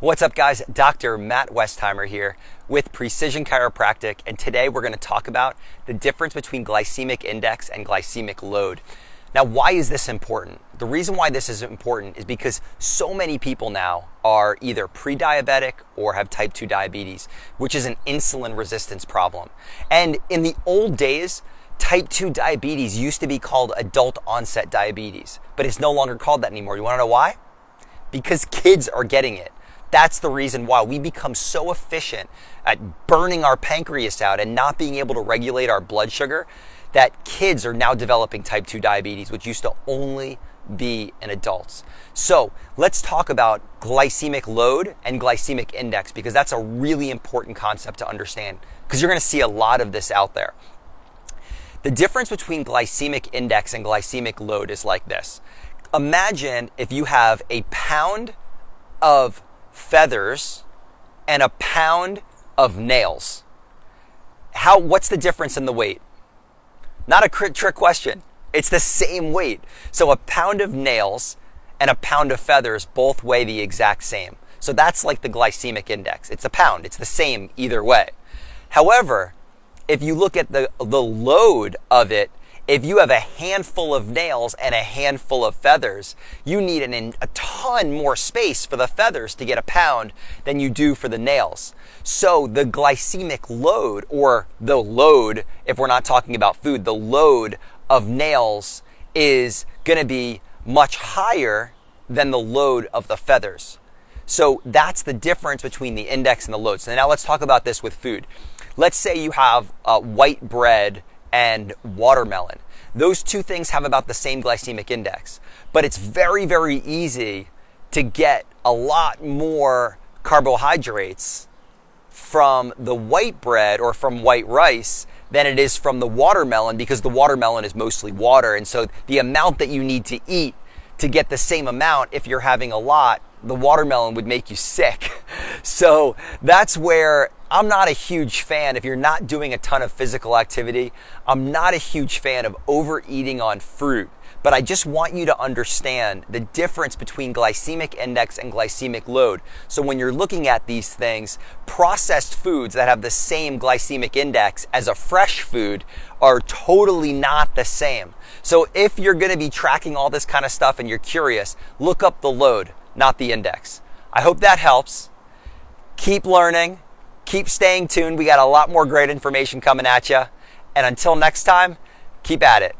What's up, guys? Dr. Matt Westheimer here with Precision Chiropractic, and today we're going to talk about the difference between glycemic index and glycemic load. Now, why is this important? The reason why this is important is because so many people now are either pre diabetic or have type 2 diabetes, which is an insulin resistance problem. And in the old days, type 2 diabetes used to be called adult onset diabetes, but it's no longer called that anymore. You want to know why? Because kids are getting it. That's the reason why we become so efficient at burning our pancreas out and not being able to regulate our blood sugar that kids are now developing type 2 diabetes, which used to only be in adults. So let's talk about glycemic load and glycemic index because that's a really important concept to understand because you're going to see a lot of this out there. The difference between glycemic index and glycemic load is like this. Imagine if you have a pound of feathers and a pound of nails. How, what's the difference in the weight? Not a trick question. It's the same weight. So a pound of nails and a pound of feathers both weigh the exact same. So that's like the glycemic index. It's a pound. It's the same either way. However, if you look at the, the load of it, if you have a handful of nails and a handful of feathers, you need an, a ton more space for the feathers to get a pound than you do for the nails. So the glycemic load, or the load, if we're not talking about food, the load of nails is going to be much higher than the load of the feathers. So that's the difference between the index and the load. So now let's talk about this with food. Let's say you have uh, white bread and watermelon. Those two things have about the same glycemic index, but it's very, very easy to get a lot more carbohydrates from the white bread or from white rice than it is from the watermelon because the watermelon is mostly water. And so the amount that you need to eat to get the same amount, if you're having a lot, the watermelon would make you sick. So that's where I'm not a huge fan, if you're not doing a ton of physical activity, I'm not a huge fan of overeating on fruit. But I just want you to understand the difference between glycemic index and glycemic load. So when you're looking at these things, processed foods that have the same glycemic index as a fresh food are totally not the same. So if you're going to be tracking all this kind of stuff and you're curious, look up the load, not the index. I hope that helps. Keep learning keep staying tuned. We got a lot more great information coming at you. And until next time, keep at it.